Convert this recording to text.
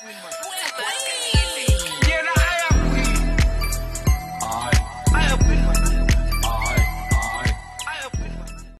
Queen, man.